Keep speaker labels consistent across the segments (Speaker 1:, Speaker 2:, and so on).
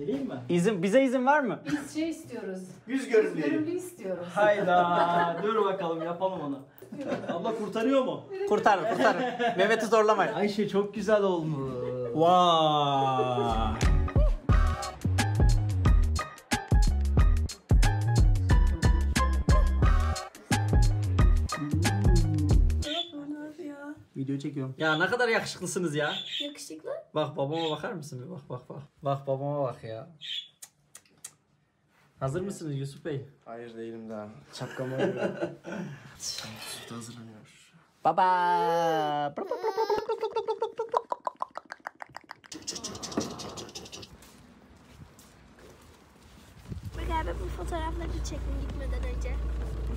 Speaker 1: Geleyim mi?
Speaker 2: İzin, bize izin var mı?
Speaker 3: Biz şey istiyoruz.
Speaker 1: Yüz
Speaker 3: Yüz
Speaker 1: görümlü.
Speaker 3: görümlü istiyoruz.
Speaker 1: Hayda. Dur bakalım yapalım onu. Abla kurtarıyor mu?
Speaker 2: Kurtarın kurtarın. Mehmet'i zorlamayın.
Speaker 1: Ayşe çok güzel olmuş.
Speaker 2: Vay. Video çekiyorum. Ya ne kadar yakışıklısınız ya.
Speaker 4: Yakışıklı.
Speaker 2: Bak babama bakar mısın bir bak bak bak. Bak babama bak ya. Hazır mısınız Yusuf Bey?
Speaker 5: Hayır değilim daha. Şapkamı arıyorum. Süt hazırlanıyor.
Speaker 2: Baba.
Speaker 4: Beraber bu fotoğrafları çekin gitmeden önce.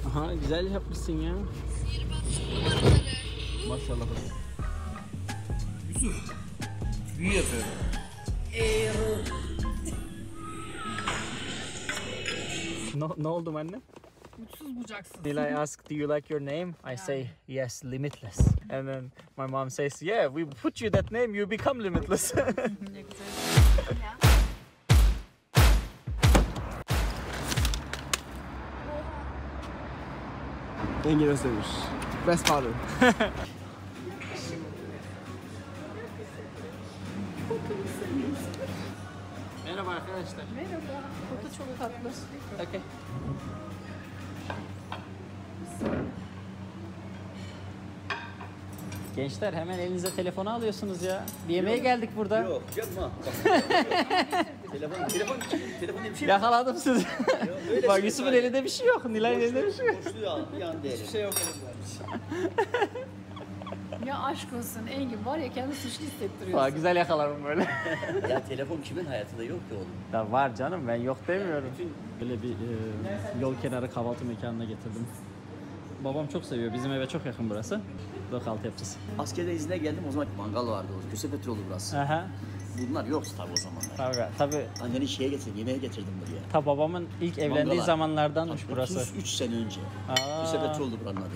Speaker 2: Aha güzel yapmışsın ya. Maşallah.
Speaker 5: Büyü yapıyorum.
Speaker 2: Ne, ne oldu anne?
Speaker 3: Mutsuz bucaksın.
Speaker 2: Did I ask, do you like your name? I say, yes, limitless. And then my mom says, yeah, we put you that name, you become limitless.
Speaker 3: Ne güzel.
Speaker 5: Engin Özdemir. Best father.
Speaker 2: Merhaba.
Speaker 3: Foto çok tatlı.
Speaker 2: Okay. Gençler hemen elinize telefonu alıyorsunuz ya. Bir yemeğe geldik burada.
Speaker 1: Yok yapma. telefon, telefon, telefon bir şey
Speaker 2: Yakaladım sizi. Bak Yusuf'un elinde bir şey yok. Nilay'ın elinde bir şey yok.
Speaker 1: Boşluğu yan değeri.
Speaker 5: şey yok
Speaker 3: Ya aşk olsun Engin var ya kendi suçlu hissettiriyorsun.
Speaker 2: Bak güzel yakalarım böyle.
Speaker 1: ya telefon kimin hayatında yok ki oğlum?
Speaker 2: Ya var canım ben yok demiyorum. Böyle bir e, yol kenarı kahvaltı mekanına getirdim. Babam çok seviyor. Bizim eve çok yakın burası. Lokal yapacağız.
Speaker 1: Askerde izne geldim o zaman mangal vardı. O köse petrolü burası.
Speaker 2: Aha.
Speaker 1: Bunlar yoktu tabii o zamanlar.
Speaker 2: Tabii tabii.
Speaker 1: Anneni şeye getirdim, yemeğe getirdim buraya.
Speaker 2: Ta babamın ilk evlendiği
Speaker 1: Mangala.
Speaker 2: zamanlardanmış burası.
Speaker 1: 33 sene önce.
Speaker 2: Aa.
Speaker 1: Köse petrolü buranın adı.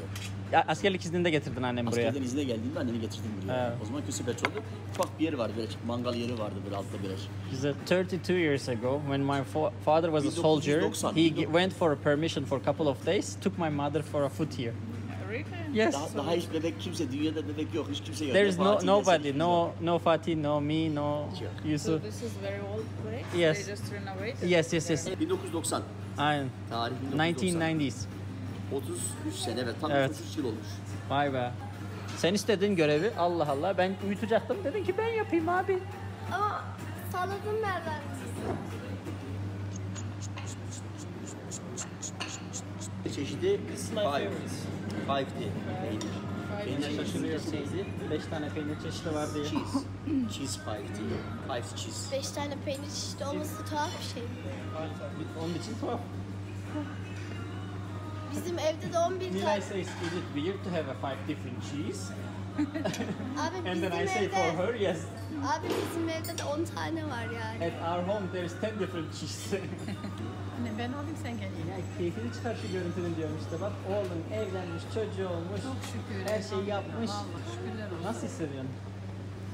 Speaker 2: Ya, askerlik izninde getirdin annem buraya.
Speaker 1: Askerden izne geldiğimde anneni getirdim buraya.
Speaker 2: Evet.
Speaker 1: O zaman köse petrolü ufak bir yer vardı böyle mangal yeri vardı böyle altta bir yer.
Speaker 2: Bize 32 years ago, when my fa- father was a soldier,
Speaker 1: 1990.
Speaker 2: he went for a permission for a couple of days, took my mother for a foot here. Yes.
Speaker 1: Daha, daha hiç bebek kimse, dünyada bebek yok, hiç kimse yok.
Speaker 2: There is no, nobody, no, no Fatih, no me, no Yusuf.
Speaker 3: So this is very old place?
Speaker 2: Yes.
Speaker 3: They just renovated?
Speaker 2: Yes, yes, yes.
Speaker 1: 1990.
Speaker 2: Aynen.
Speaker 1: Tarih 1990.
Speaker 2: 1990s.
Speaker 1: 33 sene ve tam
Speaker 2: evet.
Speaker 1: 33 yıl olmuş.
Speaker 2: Vay be. Sen istedin görevi. Allah Allah. Ben uyutacaktım. Dedin ki ben yapayım abi.
Speaker 4: Ama salladım ben ben.
Speaker 1: Çeşidi kısma yapıyoruz. 5D peynir. Peynir
Speaker 2: şaşırtıcısıydı. 5 tane peynir çeşidi var diye.
Speaker 1: Cheese. cheese 5D. 5 cheese.
Speaker 4: 5 tane peynir çeşidi olması tuhaf bir şey.
Speaker 2: Onun için tuhaf.
Speaker 4: Bizim evde de 11 tane.
Speaker 2: Nilay says, is it weird to have a five different cheese?
Speaker 4: Abi
Speaker 2: And then I say
Speaker 4: evde...
Speaker 2: for her, yes.
Speaker 4: Abi bizim evde de 10 tane var yani.
Speaker 2: At our home there is 10 different cheese.
Speaker 3: Anne ben alayım sen gel yine.
Speaker 2: ya keyfini çıkar şu görüntünün diyorum işte bak. Oğlum evlenmiş, çocuğu olmuş.
Speaker 3: Çok şükür.
Speaker 2: Her şeyi yapmış.
Speaker 3: Vallahi şükürler olsun.
Speaker 2: Nasıl hissediyorsun?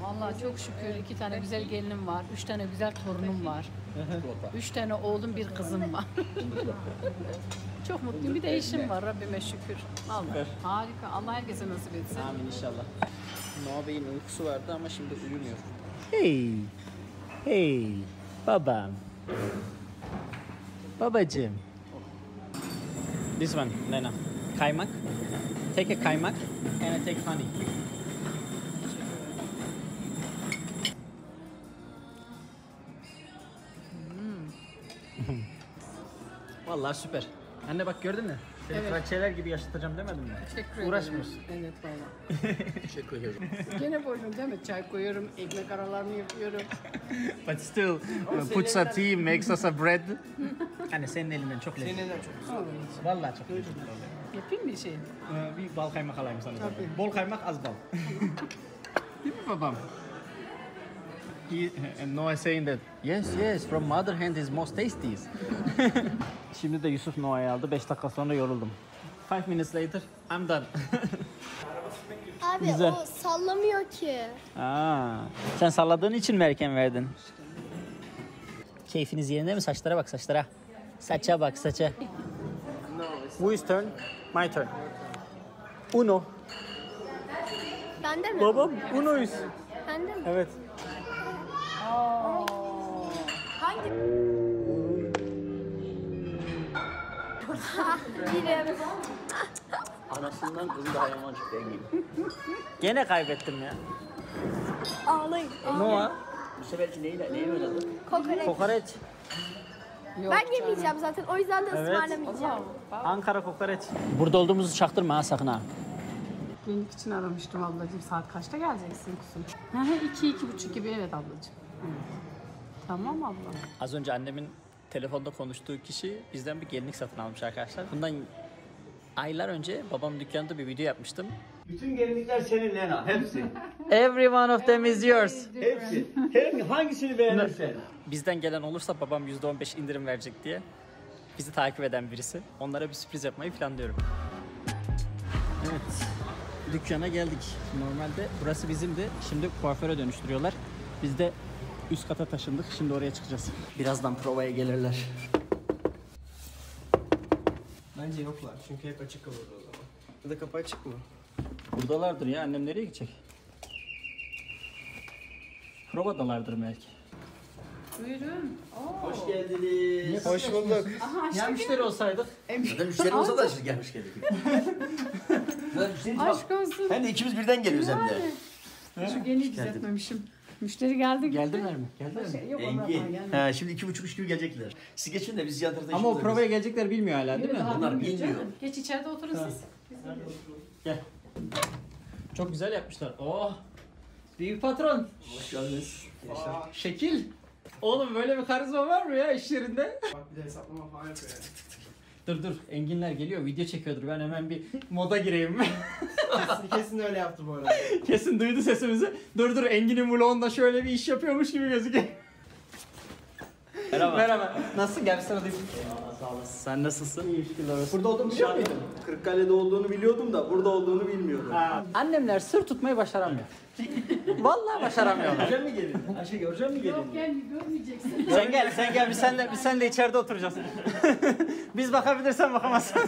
Speaker 3: Vallahi çok şükür iki tane güzel gelinim var. Üç tane güzel torunum var. Üç tane oğlum bir kızım var. çok mutluyum. Bir de eşim var Rabbime şükür. Allah
Speaker 2: Süper.
Speaker 3: harika. Allah herkese nasip etsin.
Speaker 2: Amin inşallah. Noah Bey'in uykusu vardı ama şimdi uyumuyor. Hey, hey, babam. Babacığım. This one, Lena. Kaymak. Take a kaymak and I take honey. Vallahi süper. Anne bak gördün mü? Seni
Speaker 3: Evet.
Speaker 2: kraliçeler gibi yaşatacağım demedim mi?
Speaker 3: Teşekkür ederim.
Speaker 2: Uğraşmıyorsun.
Speaker 3: Evet valla.
Speaker 1: Teşekkür ederim.
Speaker 3: Gene boşum değil mi? Çay koyuyorum, ekmek aralarını yapıyorum.
Speaker 2: But still, uh, puts a tea, makes us a bread. Hani senin elinden çok lezzetli.
Speaker 5: Senin çok güzel.
Speaker 2: Vallahi çok lezzetli.
Speaker 3: Yapayım mı bir şey?
Speaker 2: Ee, bir bal kaymak alayım sana.
Speaker 3: Tabii.
Speaker 2: Bol kaymak az bal. Değil mi babam? He, and Noah saying that yes yes from mother hand is most tasties. Şimdi de Yusuf Noah'yı aldı. 5 dakika sonra yoruldum. 5 minutes later I'm done.
Speaker 4: Abi
Speaker 2: Güzel.
Speaker 4: o sallamıyor ki.
Speaker 2: Aa, sen salladığın için mi erken verdin? Keyfiniz yerinde mi? Saçlara bak saçlara. Saça bak saça. Whose turn? My turn. Uno.
Speaker 4: Bende mi?
Speaker 2: Babam Uno'yuz.
Speaker 4: Bende mi?
Speaker 2: Evet.
Speaker 4: Hangi? Birim.
Speaker 1: Anasından kızı daha yaman çıktı Engin.
Speaker 2: Gene kaybettim ya.
Speaker 4: Ağlayın.
Speaker 2: Noah.
Speaker 1: Bu seferki neyle, neyi oynadı?
Speaker 4: Kokoreç.
Speaker 2: Kokoreç.
Speaker 4: Ben yemeyeceğim zaten. O yüzden de ısmarlamayacağım.
Speaker 2: Ankara kokoreç. Burada olduğumuzu çaktırma ha sakın ha.
Speaker 3: Klinik için aramıştım ablacığım. Saat kaçta geleceksin kuzum? Hı hı, iki, iki buçuk gibi evet ablacığım. Tamam abla.
Speaker 2: Az önce annemin telefonda konuştuğu kişi bizden bir gelinlik satın almış arkadaşlar. Bundan aylar önce babam dükkanında bir video yapmıştım.
Speaker 1: Bütün gelinlikler senin Lena, hepsi.
Speaker 2: Every one of them is yours.
Speaker 1: Hepsi. Herhangi hangisini beğenirsen.
Speaker 2: Bizden gelen olursa babam %15 indirim verecek diye bizi takip eden birisi. Onlara bir sürpriz yapmayı planlıyorum. Evet. Dükkana geldik. Normalde burası bizimdi. Şimdi kuaföre dönüştürüyorlar. Biz de üst kata taşındık. Şimdi oraya çıkacağız. Birazdan provaya gelirler.
Speaker 5: Bence yoklar çünkü hep açık kalır o zaman. Ya da kapı açık mı?
Speaker 2: Buradalardır ya. Annem nereye gidecek? Provadalardır belki.
Speaker 3: Buyurun.
Speaker 1: Hoş geldiniz.
Speaker 5: Hoş bulduk.
Speaker 2: Ya müşteri olsaydık.
Speaker 1: Zaten müşteri olsa da siz gelmiş geldik.
Speaker 3: Aşk olsun.
Speaker 1: Hem de ikimiz birden geliyoruz hem de.
Speaker 3: Şu geni düzeltmemişim. Müşteri geldi.
Speaker 2: Geldiler mi? Geldiler mi?
Speaker 3: Şey, Yok onlar daha gelmedi.
Speaker 1: Ha, şimdi iki buçuk üç gibi gelecekler. Siz geçin de biz yan tarafta
Speaker 2: Ama o
Speaker 1: işimiz var.
Speaker 2: provaya gelecekler bilmiyor hala değil mi?
Speaker 3: Daha
Speaker 1: Onlar
Speaker 3: bilmiyor
Speaker 1: bilmiyor.
Speaker 3: canım. Geç içeride oturun siz.
Speaker 2: Gel. Çok güzel yapmışlar. Oh. Büyük patron.
Speaker 1: Hoş geldiniz.
Speaker 2: Şekil. Oğlum böyle bir karizma var mı ya iş yerinde?
Speaker 5: Bak bir de hesaplama falan yapıyor yani.
Speaker 2: Dur dur Enginler geliyor video çekiyordur ben hemen bir moda gireyim.
Speaker 5: Kesin- Kesin öyle yaptı bu arada.
Speaker 2: Kesin duydu sesimizi. Dur dur Engin'in vlogunda şöyle bir iş yapıyormuş gibi gözüküyor.
Speaker 1: Merhaba.
Speaker 2: Merhaba. Nasılsın? Gel. Sağ olasın. Sen nasılsın? İyi şükürler olsun. Burada olduğumu biliyor muydun?
Speaker 5: Kırıkkale'de olduğunu biliyordum da burada olduğunu bilmiyordum.
Speaker 2: Annemler sır tutmayı başaramıyor. Vallahi başaramıyorlar.
Speaker 1: Görecek mi gelin? Ayşe görecek mi gelin?
Speaker 3: Yok gel görmeyeceksin.
Speaker 2: sen gel, sen gel. Biz senle, biz senle içeride oturacağız. biz bakabilirsen bakamazsın.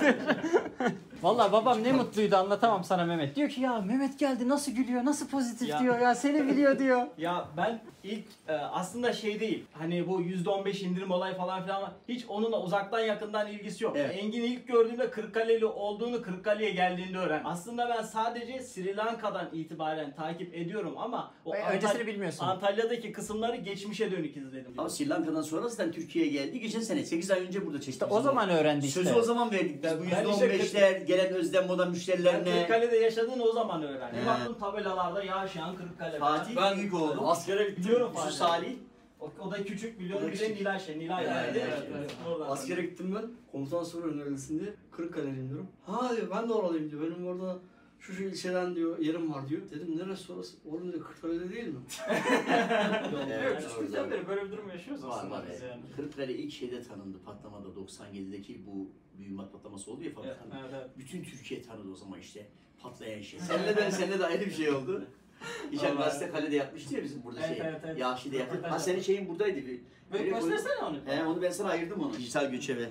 Speaker 2: Vallahi babam ne mutluydu anlatamam sana Mehmet. Diyor ki ya Mehmet geldi nasıl gülüyor, nasıl pozitif
Speaker 1: Ya.
Speaker 2: diyor ya seni biliyor diyor.
Speaker 1: Ya ben ilk e, aslında şey değil. Hani bu %15 indirim olay falan filan ama hiç onunla uzaktan yakından ilgisi yok.
Speaker 5: Evet.
Speaker 1: Engin'i ilk gördüğümde Kırıkkale'li olduğunu Kırıkkale'ye geldiğinde öğrendim. Aslında ben sadece Sri Lanka'dan itibaren takip ediyorum ama o
Speaker 2: Ö-
Speaker 1: Antal-
Speaker 2: öncesini bilmiyorsun.
Speaker 1: Antalya'daki kısımları geçmişe dönük izledim.
Speaker 6: Ama Sri Lanka'dan sonra zaten Türkiye'ye geldi. Geçen sene 8 ay önce burada çekti.
Speaker 2: İşte o zaman öğrendi işte.
Speaker 6: Sözü o zaman verdik biz. Bu
Speaker 1: Ben işte
Speaker 6: %15'ler gelen Özlem Moda
Speaker 1: Ben
Speaker 6: müşterilerine.
Speaker 1: Kırıkkale'de yaşadığını o zaman öğrendim.
Speaker 6: He.
Speaker 1: Baktım tabelalarda Yaşayan Kırıkkale.
Speaker 6: Fatih
Speaker 1: ben
Speaker 6: büyük oğlu.
Speaker 1: askere gittim. Biliyorum
Speaker 6: Yusuf. Salih.
Speaker 1: O, o da küçük biliyorum. Bir de
Speaker 6: küçük.
Speaker 1: Nilay şey. Nilay
Speaker 6: Evet,
Speaker 1: vardı.
Speaker 6: evet,
Speaker 1: Evet. Oradan.
Speaker 7: Askere gittim ben. Komutan soruyor neredesin diye. Kırıkkale'liyim diyorum. Ha diyor ben de oralıyım diyor. Benim orada şu şu ilçeden diyor yerim var diyor. Dedim neresi orası? Oğlum diyor Kırıkkale'de değil mi?
Speaker 6: Evet,
Speaker 1: Küçüklükten
Speaker 6: orada.
Speaker 1: beri böyle bir durum yaşıyoruz
Speaker 6: Var
Speaker 1: aslında
Speaker 6: var.
Speaker 1: biz yani.
Speaker 6: Kırıkkale ilk şeyde tanındı patlamada 97'deki bu büyümat patlaması oldu ya
Speaker 1: Evet,
Speaker 6: fabrikanın.
Speaker 1: evet, evet.
Speaker 6: Bütün Türkiye tanıdı o zaman işte patlayan şey. Seninle de, seninle de ayrı bir şey oldu.
Speaker 1: Vallahi.
Speaker 6: gazete kalede yapmıştı ya bizim burada
Speaker 1: Evet,
Speaker 6: şey.
Speaker 1: evet, evet.
Speaker 6: Yaşi'de yaptık. Ha senin şeyin buradaydı. Bir,
Speaker 1: Böyle göstersene onu.
Speaker 6: He onu ben sana ayırdım onu. Dijital göçebe.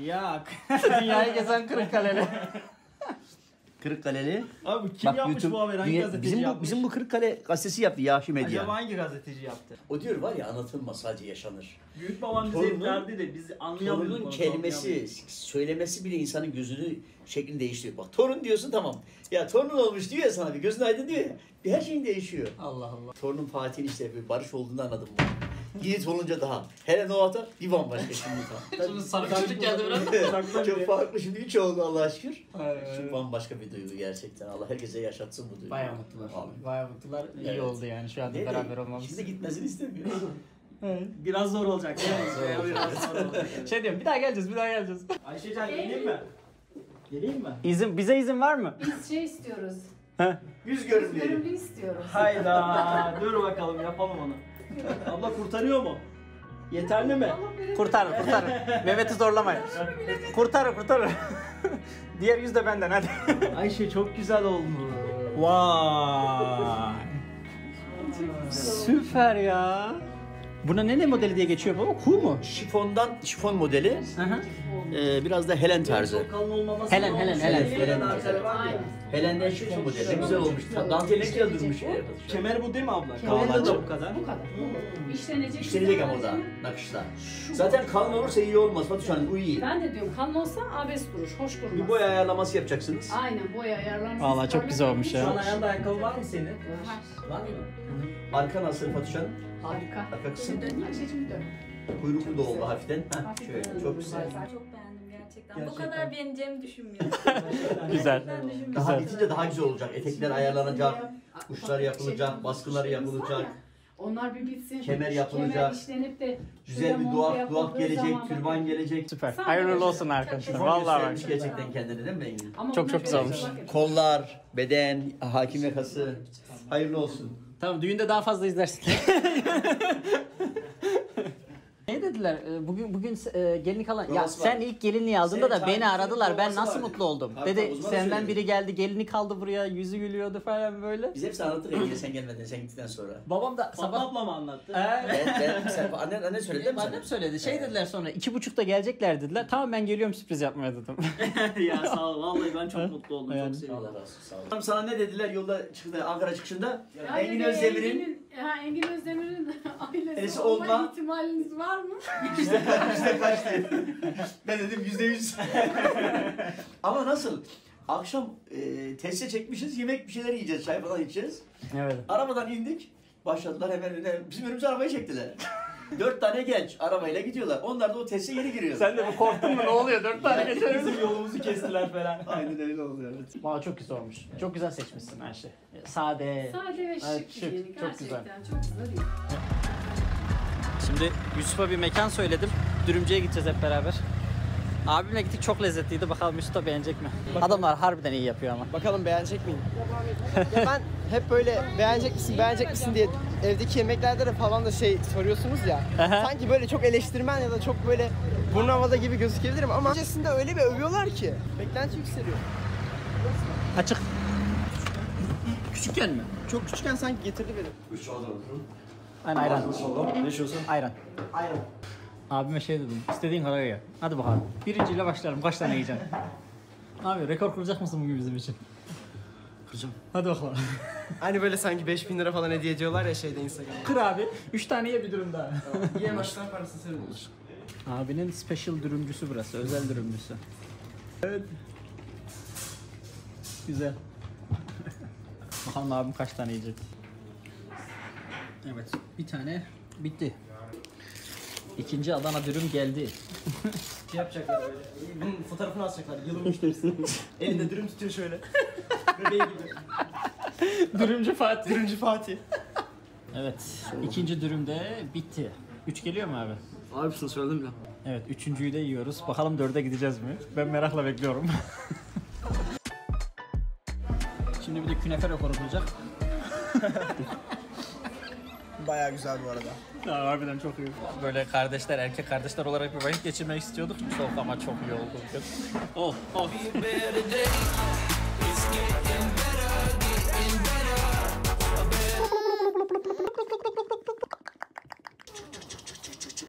Speaker 2: Ya dünyayı gezen Kırıkkale'li.
Speaker 6: Kırıkkaleli.
Speaker 1: Abi kim yapmış bu haberi? Hangi
Speaker 6: dünya-
Speaker 1: gazeteci
Speaker 6: bizim, bu,
Speaker 1: yapmış?
Speaker 6: bizim bu Kırıkkale gazetesi yaptı Yaşı Medya.
Speaker 1: Acaba hangi gazeteci yaptı?
Speaker 6: O diyor var ya anlatılmaz sadece yaşanır.
Speaker 1: Büyük babam bize hep derdi de biz anlayamıyorduk.
Speaker 6: Torunun
Speaker 1: onu,
Speaker 6: kelimesi, söylemesi bile insanın gözünü şeklini değiştiriyor. Bak torun diyorsun tamam. Ya torunun olmuş diyor ya sana bir gözün aydın diyor ya. Bir her şeyin değişiyor.
Speaker 2: Allah Allah.
Speaker 6: Torunun Fatih'in işte bir barış olduğunu anladım ben. Yiğit olunca daha. Hele Noah'ta bir bambaşka şimdi daha.
Speaker 2: Şimdi sarı çocuk geldi biraz.
Speaker 6: Çok farklı şimdi üç oldu Allah'a şükür. Şimdi bambaşka bir duygu gerçekten. Allah herkese yaşatsın bu duyguyu.
Speaker 2: Baya mutlular.
Speaker 6: Amin.
Speaker 2: Baya mutlular. İyi
Speaker 6: Evet.
Speaker 2: oldu yani şu anda
Speaker 6: Ne
Speaker 2: beraber olmamız.
Speaker 6: Şimdi gitmesini istemiyor.
Speaker 1: Biraz zor olacak. Evet, Biraz zor olacak.
Speaker 2: Şey diyorum bir daha geleceğiz bir daha geleceğiz.
Speaker 1: Ayşecan geleyim mi? Geleyim mi?
Speaker 2: İzin, bize izin var mı?
Speaker 3: Biz şey istiyoruz.
Speaker 6: Yüz görümlüğü.
Speaker 3: Görümlü istiyoruz.
Speaker 1: Hayda. Dur bakalım yapalım onu. Abla kurtarıyor mu? Yeterli mi?
Speaker 2: Kurtarır kurtarır. Mehmet'i zorlamayın. Kurtarır kurtarır. Diğer yüz de benden hadi.
Speaker 1: Ayşe çok güzel olmuş.
Speaker 2: Vay. Süper ya. Buna ne ne modeli diye geçiyor baba? Kuğu mu?
Speaker 6: Şifondan, şifon modeli.
Speaker 2: Hı
Speaker 6: Ee, biraz da Helen tarzı.
Speaker 1: Çok kalın olmaması
Speaker 2: Helen, Helen. Helen.
Speaker 1: Helen tarzı.
Speaker 6: Helen'den şifon modeli. Ne güzel olmuş. Dantel ne güzel durmuş.
Speaker 1: Kemer bu değil mi abla?
Speaker 3: Kemer
Speaker 1: Kavlacı
Speaker 6: bu.
Speaker 1: bu kadar.
Speaker 3: Bu kadar. İşlenecek.
Speaker 6: İşlenecek ama o da nakışla. Zaten kalın olursa iyi olmaz. Fatih Hanım bu iyi.
Speaker 3: Ben de diyorum kalın olsa abes durur, hoş durmaz.
Speaker 6: Bir boy ayarlaması yapacaksınız.
Speaker 3: Aynen boy ayarlaması.
Speaker 2: Vallahi çok güzel olmuş ya.
Speaker 1: Şu an ayağında ayakkabı var mı senin?
Speaker 3: Var.
Speaker 1: Var mı?
Speaker 6: Arka nasıl Fatih Hanım?
Speaker 3: Harika.
Speaker 6: Arka kısım.
Speaker 3: Ayşe'cim dön.
Speaker 6: Kuyruklu da oldu hafiften. Heh,
Speaker 3: Hafif
Speaker 6: şöyle çok güzel.
Speaker 8: Çok beğendim gerçekten. Bu
Speaker 1: Gerçekten.
Speaker 8: kadar beğeneceğimi düşünmüyorum.
Speaker 2: Güzel.
Speaker 8: Gerçekten düşünmüyorum.
Speaker 6: Daha bitince daha güzel olacak. Etekler ayarlanacak, uçlar yapılacak, baskıları yapılacak.
Speaker 3: Onlar bir bitsin.
Speaker 6: Kemer yapılacak.
Speaker 3: Kemer işlenip de
Speaker 6: Güzel bir duak
Speaker 3: yapıldığı
Speaker 6: gelecek, türban gelecek.
Speaker 2: Süper. Hayırlı olsun arkadaşlar.
Speaker 3: teşekkür
Speaker 2: Vallahi bak.
Speaker 6: Göstermiş gerçekten kendini değil mi Engin?
Speaker 2: Çok çok güzel olmuş.
Speaker 6: Kollar, beden, hakim yakası. Hayırlı olsun.
Speaker 2: Tamam düğünde daha fazla izlersin. Dediler? Ee, Bugün bugün e, gelinlik alan. Ya
Speaker 6: Babası var.
Speaker 2: sen ilk gelinliği aldığında
Speaker 6: Senin
Speaker 2: da beni
Speaker 6: takipçinin
Speaker 2: aradılar. Ben
Speaker 6: babası
Speaker 2: nasıl
Speaker 6: vardı.
Speaker 2: mutlu oldum.
Speaker 6: Tabii, tabii,
Speaker 2: Dedi senden
Speaker 6: söyledi.
Speaker 2: biri geldi, gelinlik aldı buraya, yüzü gülüyordu falan böyle.
Speaker 6: Biz hepsini anlattık Engin'e sen gelmeden, sen gittikten sonra.
Speaker 2: Babam da
Speaker 1: Fatma
Speaker 2: sabah
Speaker 1: abla mı anlattı?
Speaker 2: Ee,
Speaker 6: Ben, ben, sen, annen, annen söyledi değil mi sana?
Speaker 2: Annem söyledi. Şey dediler sonra iki buçukta gelecekler dediler. Tamam ben geliyorum sürpriz yapmaya dedim.
Speaker 1: ya sağ ol. Vallahi ben çok mutlu oldum.
Speaker 2: Yani.
Speaker 1: Çok sevindim.
Speaker 6: Allah razı olsun. Sağ olun. Sana ne dediler yolda çıktı Ankara çıkışında? Engin Özdemir'in
Speaker 3: ha, Engin Özdemir'in ailesi
Speaker 6: Ailesi
Speaker 3: olma,
Speaker 6: olma-
Speaker 3: ihtimaliniz var mı?
Speaker 6: Yüzde yüzde kaç diye. Ben dedim yüzde yüz. Ama nasıl? Akşam e, teste çekmişiz, yemek bir şeyler yiyeceğiz, çay falan içeceğiz.
Speaker 2: evet.
Speaker 6: Arabadan indik, başladılar hemen öne, bizim önümüze arabayı çektiler. Dört tane genç arabayla gidiyorlar. Onlar da o teste yeni giriyor.
Speaker 2: Sen de bu korktun mu ne oluyor? Dört tane geçeriz.
Speaker 1: Bizim yolumuzu kestiler falan.
Speaker 6: Aynen öyle oldu evet.
Speaker 2: Valla çok güzel olmuş. Çok güzel seçmişsin her şey. Sade.
Speaker 3: Sade ve şık
Speaker 2: Evet, şık.
Speaker 3: bir yeni.
Speaker 2: Çok
Speaker 3: Gerçekten
Speaker 2: güzel.
Speaker 3: çok güzel değil.
Speaker 2: Şimdi Yusuf'a bir mekan söyledim. Dürümcüye gideceğiz hep beraber. Abimle gittik çok lezzetliydi. Bakalım Yusuf da beğenecek mi? Adamlar harbiden iyi yapıyor ama.
Speaker 5: Bakalım beğenecek miyim? ya ben hep böyle beğenecek misin, beğenecek misin diye evdeki yemeklerde de falan da şey soruyorsunuz ya. Sanki böyle çok eleştirmen ya da çok böyle burnu havada gibi gözükebilirim ama öncesinde öyle bir övüyorlar ki. Beklenti yükseliyor.
Speaker 2: Açık. Küçükken mi?
Speaker 5: Çok küçükken sanki getirdi beni.
Speaker 2: Aynen ayran.
Speaker 7: Ne işiyorsun?
Speaker 2: Ayran.
Speaker 5: Aynen.
Speaker 2: Abime şey dedim. İstediğin kadar ye. Hadi bakalım. Birinciyle başlayalım. Kaç tane yiyeceksin? Abi rekor kuracak mısın bugün bizim için?
Speaker 7: Kıracağım.
Speaker 2: Hadi bakalım.
Speaker 5: Hani böyle sanki 5000 lira falan hediye ediyorlar ya şeyde Instagram'da.
Speaker 2: Kır abi. Üç tane ye bir dürüm daha.
Speaker 5: Yiyen başlar parası senin olur.
Speaker 2: Abinin special dürümcüsü burası. Özel dürümcüsü. Evet. Güzel. Bakalım abim kaç tane yiyecek. Evet. Bir tane bitti. İkinci Adana dürüm geldi.
Speaker 5: Şey yapacaklar böyle. Bunun fotoğrafını asacaklar. Yılın. Elinde dürüm tutuyor şöyle. Bebeği gibi.
Speaker 2: Dürümcü Fatih.
Speaker 5: Dürümcü Fatih.
Speaker 2: Evet. ikinci dürüm de bitti. Üç geliyor mu abi?
Speaker 7: Abisini söyledim ya.
Speaker 2: Evet. Üçüncüyü de yiyoruz. Bakalım dörde gideceğiz mi? Ben merakla bekliyorum. Şimdi bir de künefe rekoru olacak.
Speaker 5: Bayağı güzel bu arada.
Speaker 2: Ya, harbiden çok iyi. Böyle kardeşler, erkek kardeşler olarak bir vakit geçirmek istiyorduk. Çok ama çok iyi oldu. Oh, oh.